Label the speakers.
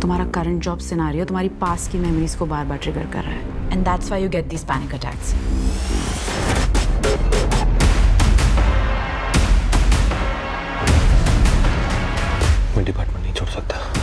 Speaker 1: तुम्हारा current job scenario तुम्हारी पास की मेमोरीज को बार बार ट्रिगर कर रहा है। And that's why you get this panic attacks department नहीं छोड़ सकता।